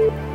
you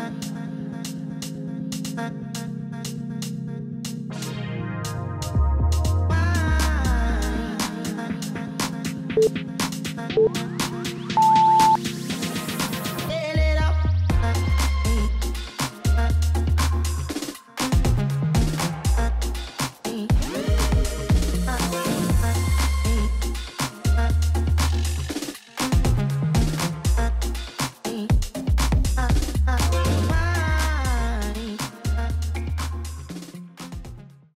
Thank you.